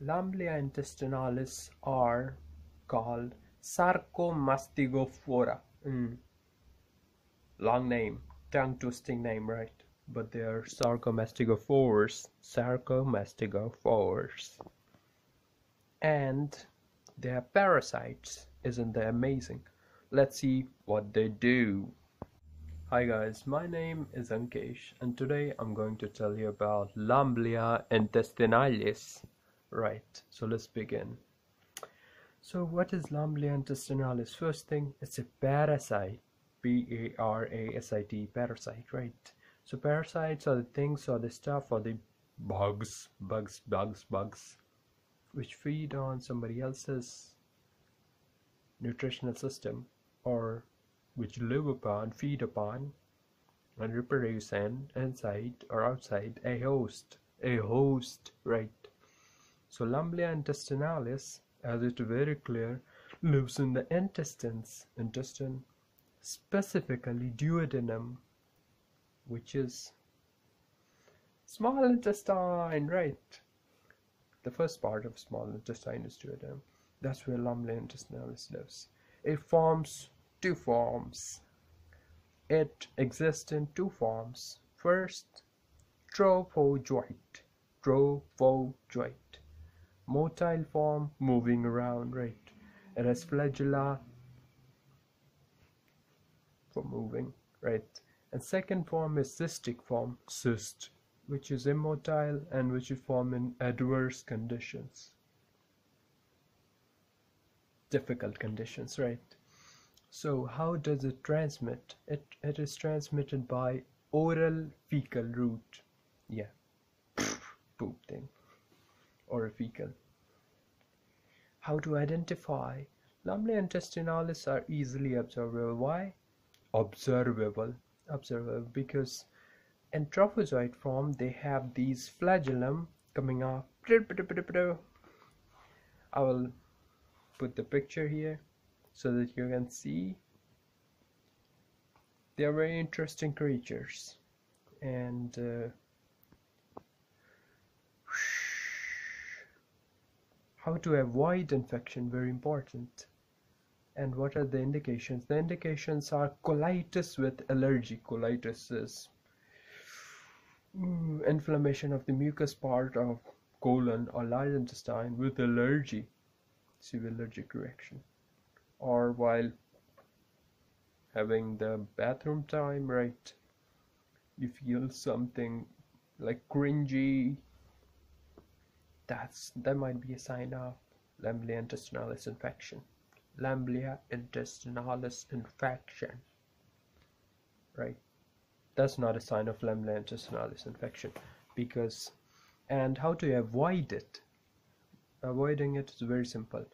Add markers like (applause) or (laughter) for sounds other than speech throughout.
Lamblia intestinalis are called Sarcomastigophora. Mm. Long name, tongue twisting name, right? But they are Sarcomastigophores. Sarcomastigophores. And they are parasites. Isn't that amazing? Let's see what they do. Hi guys, my name is Ankesh and today I'm going to tell you about Lamblia intestinalis. Right, so let's begin. So what is Lamblia intestinalis? First thing, it's a parasite. P-A-R-A-S-I-T, parasite, right? So parasites are the things or the stuff or the bugs, bugs, bugs, bugs, which feed on somebody else's nutritional system or which live upon, feed upon, and reproduce and inside or outside a host. A host, right? So Lamblia intestinalis, as it very clear, lives in the intestines, intestine, specifically duodenum, which is small intestine, right? The first part of small intestine is duodenum. That's where Lamblia intestinalis lives. It forms two forms. It exists in two forms. First, trophozoite. Trophozoite motile form moving around right? It has flagella for moving right? And second form is cystic form cyst which is immotile and which is formed in adverse conditions. Difficult conditions right? So how does it transmit? It it is transmitted by oral fecal route. Yeah. (laughs) Poop thing or a fecal. How to identify? Lamblia intestinalis are easily observable. Why? Observable. Observable because in trophozoite form they have these flagellum coming off. I will put the picture here so that you can see. They are very interesting creatures and uh, how to avoid infection very important. And what are the indications? The indications are colitis with allergy colitis is mm, inflammation of the mucous part of colon or large intestine with allergy severe allergic reaction. Or while having the bathroom time right? You feel something like cringy that's that might be a sign of Lamblia intestinalis infection. Lamblia intestinalis infection. Right? That's not a sign of Lamblia intestinalis infection because and how to avoid it? Avoiding it is very simple.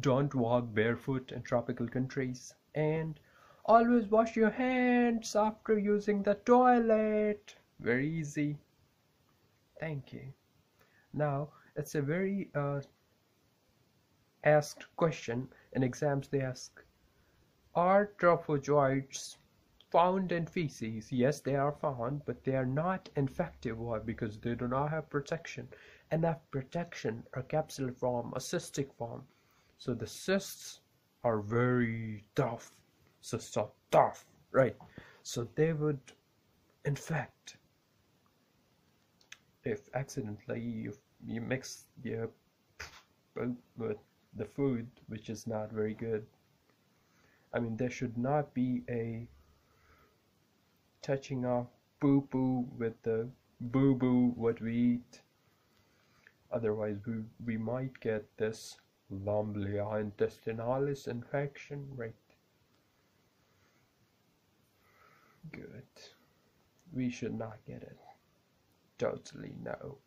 Don't walk barefoot in tropical countries and always wash your hands after using the toilet. Very easy. Thank you. Now it's a very uh, asked question in exams they ask. Are trophozoites found in feces? Yes they are found but they are not infective. Why? Because they do not have protection. Enough protection or capsular form a cystic form. So the cysts are very tough. Cysts are tough right? So they would infect. If accidentally you you mix your with the food which is not very good. I mean there should not be a touching off poo poo with the boo boo what we eat. Otherwise we, we might get this Lamblia intestinalis infection right? Good. We should not get it. Totally no